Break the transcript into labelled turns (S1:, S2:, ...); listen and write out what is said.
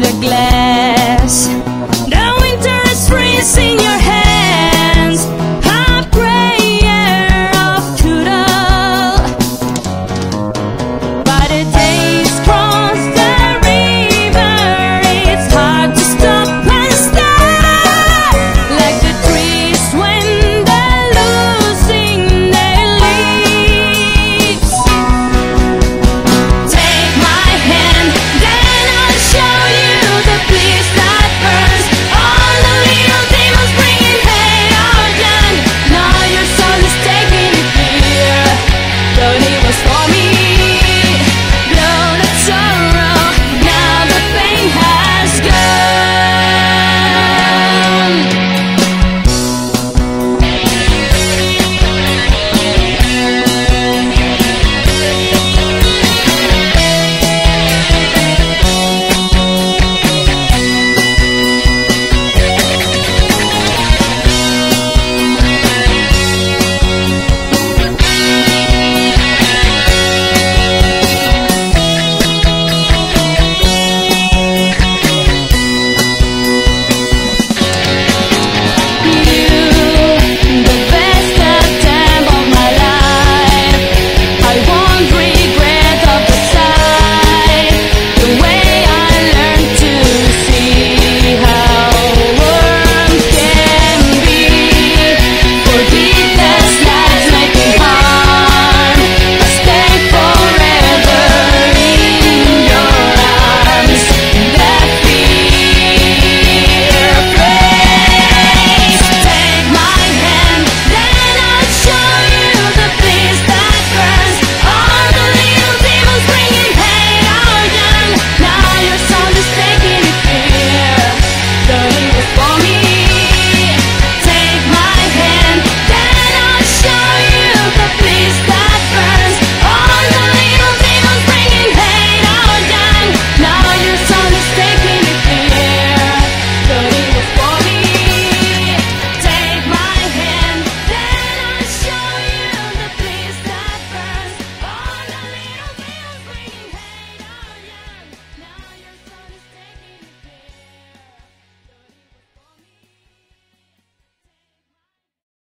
S1: the glass.